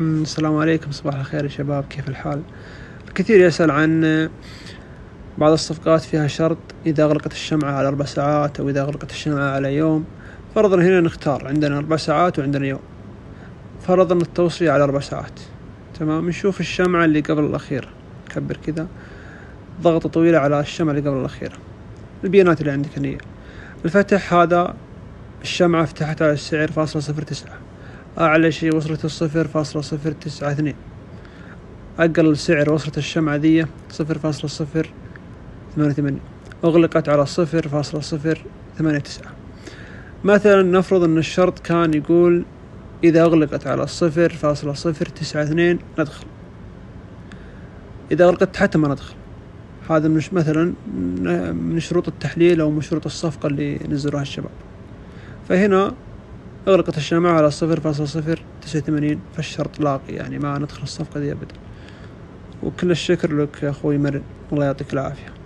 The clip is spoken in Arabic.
السلام عليكم صباح الخير يا شباب كيف الحال؟ الكثير يسأل عن بعض الصفقات فيها شرط إذا أغلقت الشمعة على أربع ساعات أو إذا أغلقت الشمعة على يوم. فرضا هنا نختار عندنا أربع ساعات وعندنا يوم. فرضا التوصية على أربع ساعات. تمام؟ نشوف الشمعة اللي قبل الأخيرة كبر كذا. ضغطة طويلة على الشمعة اللي قبل الأخيرة. البيانات اللي عندك هنا الفتح هذا الشمعة فتحت على السعر فاصلة صفر تسعة. أعلى شيء وصلت الصفر فاصلة صفر تسعة اثنين. أقل سعر وصلت الشمعة ذي صفر فاصلة صفر ثمانية ثمانية أغلقت على صفر فاصلة صفر ثمانية تسعة. مثلا نفرض أن الشرط كان يقول إذا أغلقت على صفر فاصلة صفر تسعة اثنين ندخل. إذا أغلقت حتى ما ندخل. هذا مش مثلا من شروط التحليل أو من شروط الصفقة اللي نزلوها الشباب. فهنا أغلقت الشمعة على صفر فاصلة صفر تسعة وثمانين فالشرط لاقي يعني ما ندخل الصفقة دي أبدا. وكل الشكر لك يا أخوي مرن. الله يعطيك العافية.